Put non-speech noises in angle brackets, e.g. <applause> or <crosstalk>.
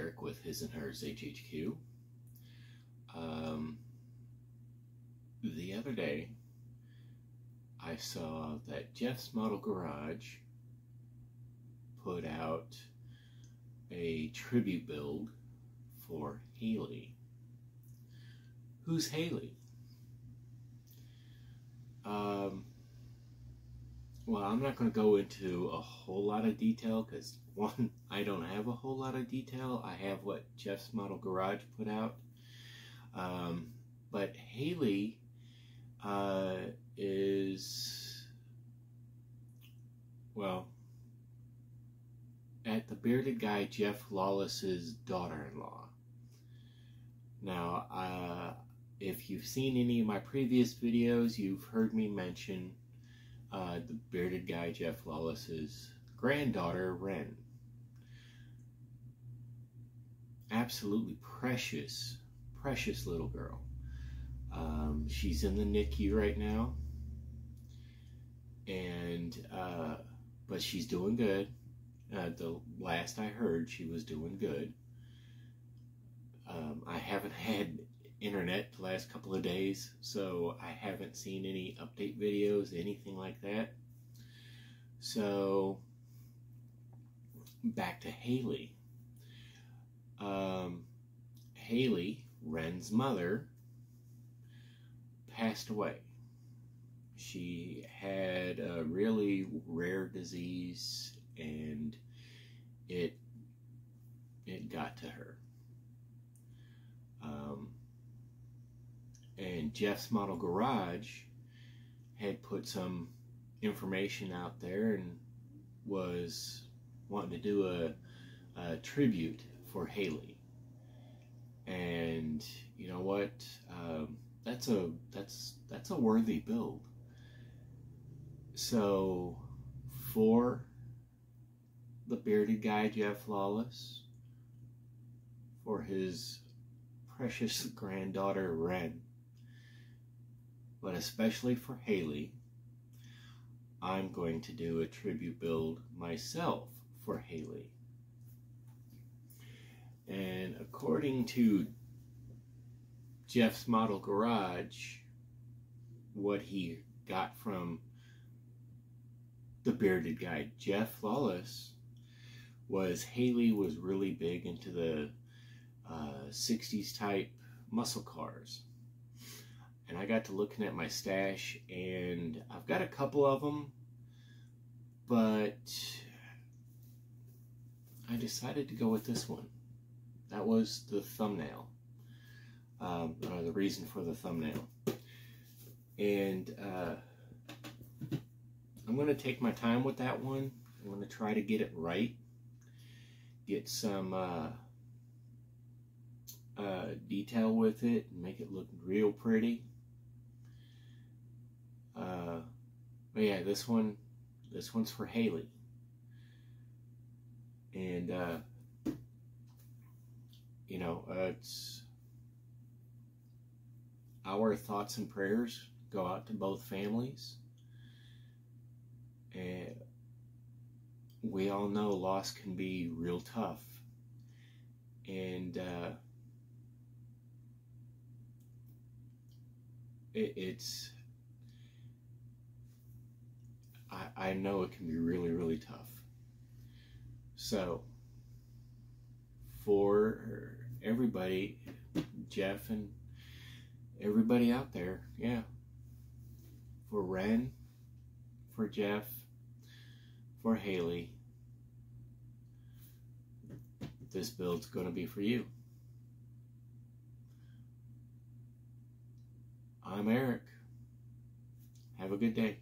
Eric with His and Hers HHQ. Um, the other day, I saw that Jeff's Model Garage put out a tribute build for Haley. Who's Haley? Um, well, I'm not going to go into a whole lot of detail because, <laughs> one, I don't have a whole lot of detail. I have what Jeff's Model Garage put out. Um, but Haley uh, is, well, at the bearded guy Jeff Lawless's daughter-in-law. Now, uh, if you've seen any of my previous videos, you've heard me mention uh, the bearded guy Jeff Lawless's granddaughter Ren. Absolutely precious, precious little girl. Um, she's in the NICU right now, and uh, but she's doing good. Uh, the last I heard, she was doing good. Um, I haven't had internet the last couple of days, so I haven't seen any update videos, anything like that. So, back to Haley. Um, Haley, Ren's mother, passed away. She had a really rare disease and it it got to her. Um, and Jeff's Model Garage had put some information out there and was wanting to do a, a tribute for Haley. And you know what? Um, that's a that's that's a worthy build. So for the bearded guy Jeff Lawless, for his precious granddaughter Ren, but especially for Haley, I'm going to do a tribute build myself for Haley. And according to Jeff's Model Garage, what he got from the bearded guy Jeff Lawless was Haley was really big into the uh, 60s type muscle cars and I got to looking at my stash, and I've got a couple of them, but I decided to go with this one. That was the thumbnail, um, or the reason for the thumbnail. And uh, I'm going to take my time with that one. I'm going to try to get it right, get some uh, uh, detail with it, and make it look real pretty. Uh, yeah, this one, this one's for Haley. And, uh, you know, uh, it's our thoughts and prayers go out to both families. And we all know loss can be real tough. And, uh, it, it's I, I know it can be really, really tough. So, for everybody, Jeff and everybody out there, yeah. For Ren, for Jeff, for Haley, this build's going to be for you. I'm Eric. Have a good day.